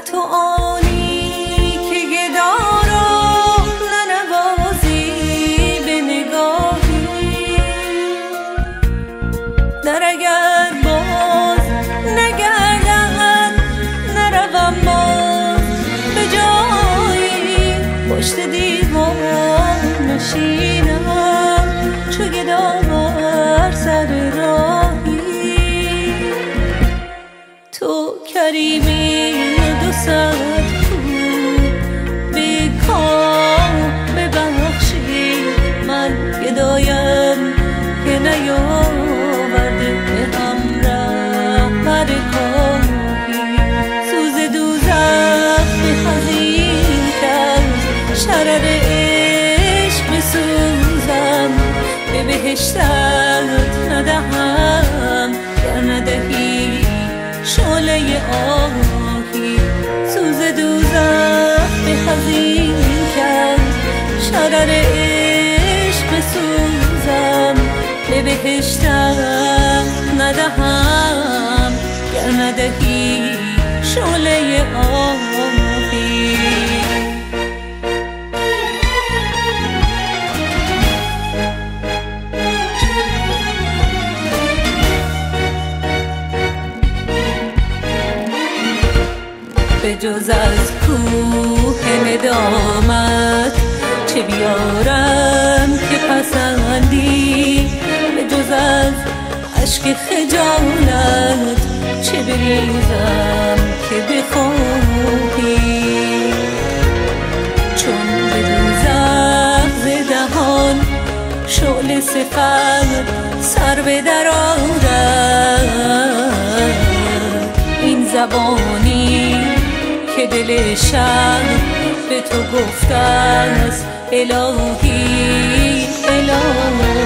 تو آنی که گدا را ننوازی به نگاهی. در اگر باز نگردم نروم باز به جایی. پشت دیوار نشینم چو گدا بر سر راهی. تو کریمی بهشتت ندهم. گر ندهی شعله آهی شرر عشق بسوزم به بهشتم ندهم گر ندهی شعله آهی به جز از کوه ندامت چه بیارم که پسندی؟ به جز از اشک خجالت چه بریزم که بخواهی چون به دوزخ ز دهان شعله صفت سر به در این زبانی که دل شب به تو گفته است الهی الهی.